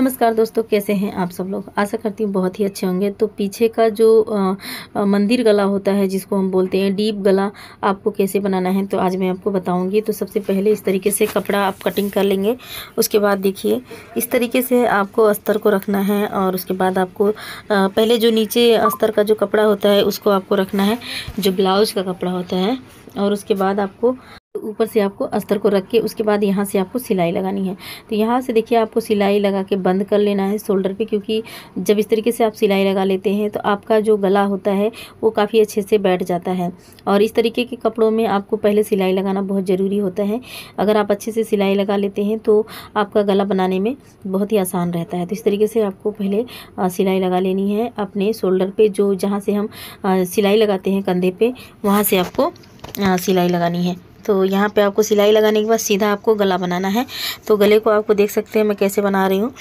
नमस्कार दोस्तों कैसे हैं आप सब लोग? आशा करती हूँ बहुत ही अच्छे होंगे। तो पीछे का जो आ, आ, मंदिर गला होता है जिसको हम बोलते हैं डीप गला आपको कैसे बनाना है तो आज मैं आपको बताऊँगी। तो सबसे पहले इस तरीके से कपड़ा आप कटिंग कर लेंगे। उसके बाद देखिए इस तरीके से आपको अस्तर को रखना है और उसके बाद आपको आ, पहले जो नीचे अस्तर का जो कपड़ा होता है उसको आपको रखना है जो ब्लाउज का कपड़ा होता है। और उसके बाद आपको ऊपर से आपको अस्तर को रख के उसके बाद यहाँ से आपको सिलाई लगानी है। तो यहाँ से देखिए आपको सिलाई लगा के बंद कर लेना है शोल्डर पे, क्योंकि जब इस तरीके से आप सिलाई लगा लेते हैं तो आपका जो गला होता है, वो काफ़ी अच्छे से बैठ जाता है। और इस तरीके के कपड़ों में आपको पहले सिलाई लगाना बहुत ज़रूरी होता है। अगर आप अच्छे से सिलाई लगा लेते हैं तो आपका गला बनाने में बहुत ही आसान रहता है। तो इस तरीके से आपको पहले सिलाई लगा लेनी है अपने शोल्डर पर जो जहाँ से हम सिलाई लगाते हैं कंधे पर वहाँ से आपको सिलाई लगानी है। तो यहाँ पे आपको सिलाई लगाने के बाद सीधा आपको गला बनाना है। तो गले को आपको देख सकते हैं मैं कैसे बना रही हूँ।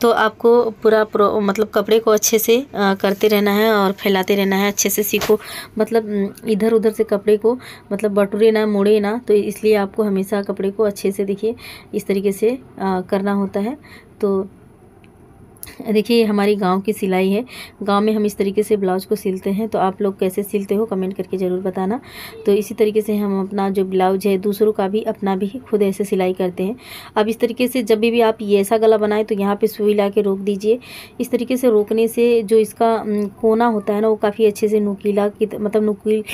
तो आपको पूरा प्रो मतलब कपड़े को अच्छे से आ, करते रहना है और फैलाते रहना है अच्छे से सीखो। मतलब इधर उधर से कपड़े को मतलब बटुरे ना मोड़े ना तो इसलिए आपको हमेशा कपड़े को अच्छे से देखिए इस तरीके से आ, करना होता है। तो देखिए हमारी गाँव की सिलाई है। गाँव में हम इस तरीके से ब्लाउज़ को सिलते हैं तो आप लोग कैसे सिलते हो कमेंट करके ज़रूर बताना। तो इसी तरीके से हम अपना जो ब्लाउज है, दूसरों का भी अपना भी खुद ऐसे सिलाई करते हैं। अब इस तरीके से जब भी आप ये ऐसा गला बनाए तो यहाँ पर सुई ला के रोक दीजिए। इस तरीके से रोकने से जो इसका कोना होता है ना, वो काफ़ी अच्छे से नुकीला की मतलब नुकील,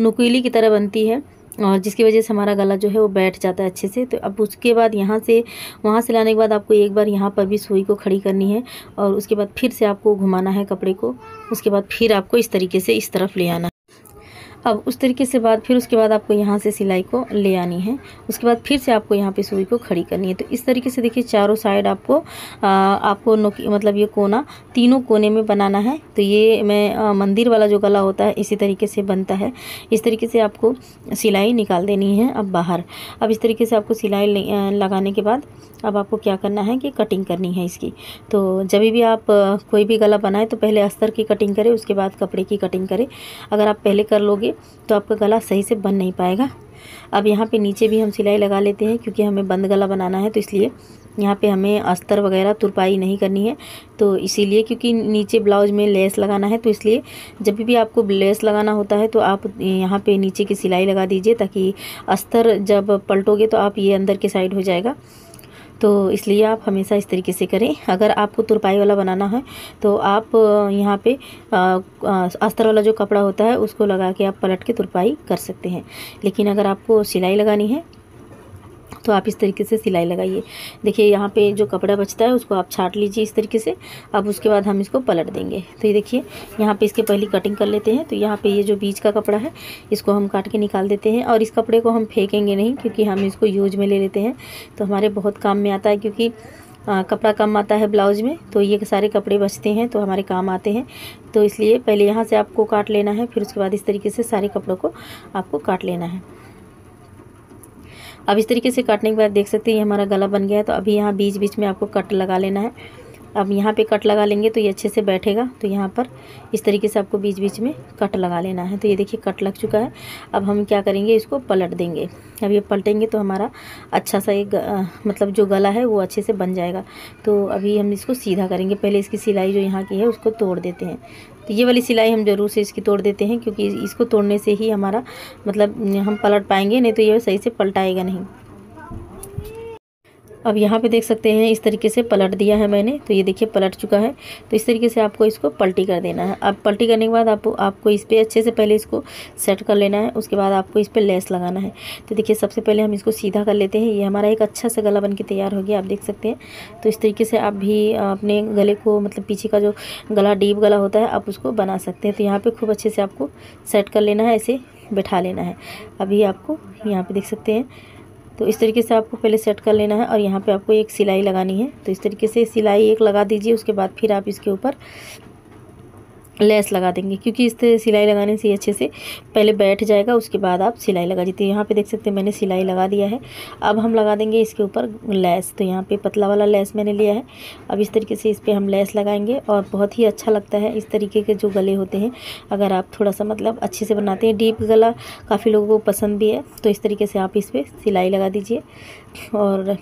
नुकीली की तरह बनती है। और जिसकी वजह से हमारा गला जो है वो बैठ जाता है अच्छे से। तो अब उसके बाद यहाँ से, वहाँ से लाने के बाद आपको एक बार यहाँ पर भी सुई को खड़ी करनी है और उसके बाद फिर से आपको घुमाना है कपड़े को। उसके बाद फिर आपको इस तरीके से इस तरफ़ ले आना अब उस तरीके से बाद फिर उसके बाद आपको यहाँ से सिलाई को ले आनी है। उसके बाद फिर से आपको यहाँ पे सुई को खड़ी करनी है। तो इस तरीके से देखिए चारों साइड आपको आ, आपको मतलब ये कोना तीनों कोने में बनाना है। तो ये मैं आ, मंदिर वाला जो गला होता है इसी तरीके से बनता है। इस तरीके से आपको सिलाई निकाल देनी है अब बाहर। अब इस तरीके से आपको सिलाई लगाने के बाद अब आपको क्या करना है कि कटिंग करनी है इसकी। तो जब भी आप कोई भी गला बनाए तो पहले अस्तर की कटिंग करें उसके बाद कपड़े की कटिंग करें। अगर आप पहले कर लोगे तो आपका गला सही से बन नहीं पाएगा। अब यहाँ पे नीचे भी हम सिलाई लगा लेते हैं क्योंकि हमें बंद गला बनाना है तो इसलिए यहाँ पे हमें अस्तर वगैरह तुरपाई नहीं करनी है। तो इसीलिए क्योंकि नीचे ब्लाउज में लेस लगाना है तो इसलिए जब भी आपको लेस लगाना होता है तो आप यहाँ पे नीचे की सिलाई लगा दीजिए ताकि अस्तर जब पलटोगे तो आप ये अंदर के साइड हो जाएगा। तो इसलिए आप हमेशा इस तरीके से करें। अगर आपको तुरपाई वाला बनाना है तो आप यहाँ पे अस्तर वाला जो कपड़ा होता है, उसको लगा के आप पलट के तुरपाई कर सकते हैं। लेकिन अगर आपको सिलाई लगानी है तो आप इस तरीके से सिलाई लगाइए। देखिए यहाँ पे जो कपड़ा बचता है उसको आप छाट लीजिए इस तरीके से। अब उसके बाद हम इसको पलट देंगे। तो ये देखिए यहाँ पे इसके पहली कटिंग कर लेते हैं। तो यहाँ पे ये जो बीच का कपड़ा है इसको हम काट के निकाल देते हैं। और इस कपड़े को हम फेंकेंगे नहीं क्योंकि हम इसको यूज़ में ले लेते हैं। तो हमारे बहुत काम में आता है क्योंकि आ, कपड़ा कम आता है ब्लाउज में तो ये सारे कपड़े बचते हैं तो हमारे काम आते हैं। तो इसलिए पहले यहाँ से आपको काट लेना है फिर उसके बाद इस तरीके से सारे कपड़ों को आपको काट लेना है। अब इस तरीके से काटने के बाद देख सकते हैं, ये हमारा गला बन गया है तो अभी यहाँ बीच बीच में आपको कट लगा लेना है। अब यहाँ पे कट लगा लेंगे तो ये अच्छे से बैठेगा तो यहाँ पर इस तरीके से आपको बीच बीच में कट लगा लेना है। तो ये देखिए कट लग चुका है। अब हम क्या करेंगे, इसको पलट देंगे। अब ये पलटेंगे तो हमारा अच्छा सा एक मतलब जो गला है वो अच्छे से बन जाएगा। तो अभी हम इसको सीधा करेंगे। पहले इसकी सिलाई जो यहाँ की है उसको तोड़ देते हैं। तो ये वाली सिलाई हम ज़रूर से इसकी तोड़ देते हैं, क्योंकि इसको तोड़ने से ही हमारा मतलब हम पलट पाएँगे, नहीं तो ये सही से पलटाएगा नहीं। अब यहाँ पे देख सकते हैं, इस तरीके से पलट दिया है मैंने। तो ये देखिए, पलट चुका है। तो इस तरीके से आपको इसको पलटी कर देना है। अब पलटी करने के बाद आपको आपको इस पर अच्छे से पहले इसको सेट कर लेना है। उसके बाद आपको इस पर लेस लगाना है। तो देखिए, सबसे पहले हम इसको सीधा कर लेते हैं। ये हमारा एक अच्छा सा गला बन के तैयार हो गया, आप देख सकते हैं। तो इस तरीके से आप भी अपने गले को मतलब पीछे का जो गला, डीप गला होता है, आप उसको बना सकते हैं। तो यहाँ पर खूब अच्छे से आपको सेट कर लेना है ऐसे बैठा लेना है। अभी आपको यहाँ पर देख सकते हैं तो इस तरीके से आपको पहले सेट कर लेना है और यहाँ पे आपको एक सिलाई लगानी है। तो इस तरीके से सिलाई एक लगा दीजिए, उसके बाद फिर आप इसके ऊपर लेस लगा देंगे, क्योंकि इस तरह सिलाई लगाने से अच्छे से पहले बैठ जाएगा, उसके बाद आप सिलाई लगा देते हैं यहाँ पे देख सकते हैं मैंने सिलाई लगा दिया है। अब हम लगा देंगे इसके ऊपर लेस। तो यहाँ पे पतला वाला लेस मैंने लिया है। अब इस तरीके से इस पर हम लेस लगाएँगे और बहुत ही अच्छा लगता है इस तरीके के जो गले होते हैं। अगर आप थोड़ा सा मतलब अच्छे से बनाते हैं, डीप गला काफ़ी लोगों को पसंद भी है तो इस तरीके से आप इस पर सिलाई लगा दीजिए। और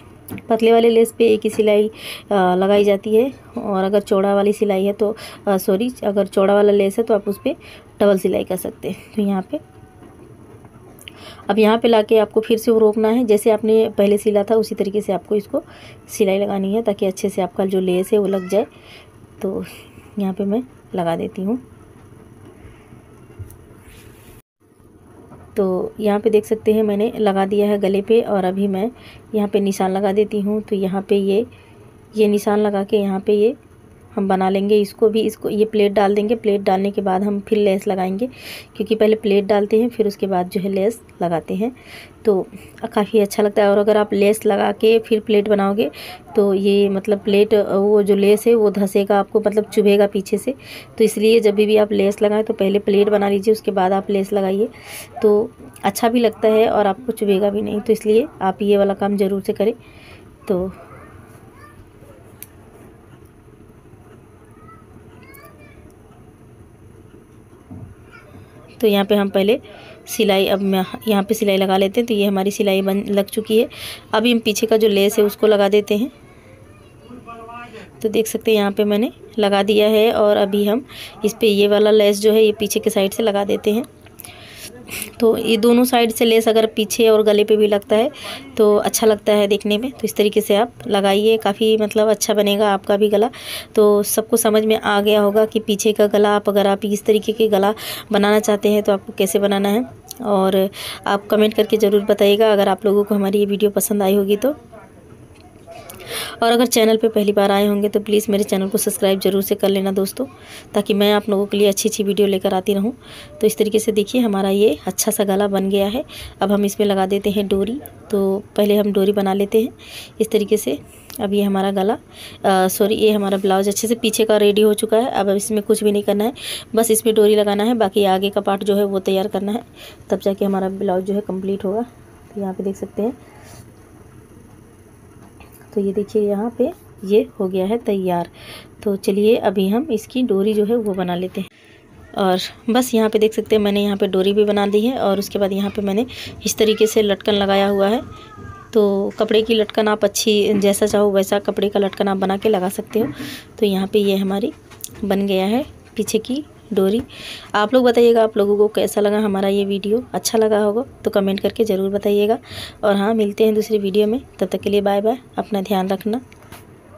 पतले वाले लेस पे एक ही सिलाई लगाई जाती है। और अगर चौड़ा वाली सिलाई है तो सॉरी अगर चौड़ा वाला लेस है तो आप उस पर डबल सिलाई कर सकते हैं। तो यहाँ पे, अब यहाँ पे लाके आपको फिर से वो रोकना है। जैसे आपने पहले सिला था, उसी तरीके से आपको इसको सिलाई लगानी है ताकि अच्छे से आपका जो लेस है वो लग जाए। तो यहाँ पे मैं लगा देती हूँ। तो यहाँ पे देख सकते हैं मैंने लगा दिया है गले पे और अभी मैं यहाँ पे निशान लगा देती हूँ। तो यहाँ पे ये ये निशान लगा के यहाँ पे ये हम बना लेंगे, इसको भी, इसको, ये प्लेट डाल देंगे। प्लेट डालने के बाद हम फिर लेस लगाएँगे, क्योंकि पहले प्लेट डालते हैं, फिर उसके बाद जो है लेस लगाते हैं। तो काफ़ी अच्छा लगता है। और अगर आप लेस लगा के फिर प्लेट बनाओगे तो ये मतलब प्लेट वो जो लेस है, वो धसेगा आपको मतलब चुभेगा पीछे से। तो इसलिए जब भी आप लेस लगाएँ तो पहले प्लेट बना लीजिए, उसके बाद आप लेस लगाइए। तो अच्छा भी लगता है और आपको चुभेगा भी नहीं। तो इसलिए आप ये वाला काम ज़रूर से करें। तो तो यहाँ पे हम पहले सिलाई, अब यहाँ पे सिलाई लगा लेते हैं तो ये हमारी सिलाई बन, लग चुकी है। अभी हम पीछे का जो लेस है उसको लगा देते हैं। तो देख सकते हैं, यहाँ पे मैंने लगा दिया है, और अभी हम इस पर ये वाला लेस जो है, ये पीछे के साइड से लगा देते हैं। तो ये दोनों साइड से लेस अगर पीछे और गले पे भी लगता है तो अच्छा लगता है देखने में। तो इस तरीके से आप लगाइए, काफ़ी मतलब अच्छा बनेगा आपका भी गला। तो सबको समझ में आ गया होगा कि पीछे का गला, आप अगर आप इस तरीके के गला बनाना चाहते हैं तो आपको कैसे बनाना है। और आप कमेंट करके ज़रूर बताइएगा, अगर आप लोगों को हमारी ये वीडियो पसंद आई होगी तो। और अगर चैनल पे पहली बार आए होंगे तो प्लीज़ मेरे चैनल को सब्सक्राइब ज़रूर से कर लेना दोस्तों, ताकि मैं आप लोगों के लिए अच्छी अच्छी वीडियो लेकर आती रहूँ। तो इस तरीके से देखिए हमारा ये अच्छा सा गला बन गया है। अब हम इसमें लगा देते हैं डोरी। तो पहले हम डोरी बना लेते हैं। इस तरीके से अब ये हमारा गला सॉरी, ये हमारा ब्लाउज अच्छे से पीछे का रेडी हो चुका है। अब इसमें कुछ भी नहीं करना है। बस इसमें डोरी लगाना है। बाकी आगे का पार्ट जो है वो तैयार करना है। तब जाके हमारा ब्लाउज जो है कंप्लीट होगा। तो यहाँ पे देख सकते हैं। तो ये देखिए, यहाँ पे ये हो गया है तैयार। तो चलिए, अभी हम इसकी डोरी जो है वो बना लेते हैं। और बस यहाँ पे देख सकते हैं, मैंने यहाँ पे डोरी भी बना दी है और उसके बाद यहाँ पे मैंने इस तरीके से लटकन लगाया हुआ है। तो कपड़े की लटकन आप अच्छी, जैसा चाहो वैसा कपड़े का लटकन आप बना के लगा सकते हो। तो यहाँ पे ये हमारी बन गया है, पीछे की डोरी। आप लोग बताइएगा आप लोगों को कैसा लगा हमारा ये वीडियो? अच्छा लगा होगा तो कमेंट करके ज़रूर बताइएगा। और हाँ मिलते हैं दूसरी वीडियो में। तब तक के लिए बाय बाय। अपना ध्यान रखना।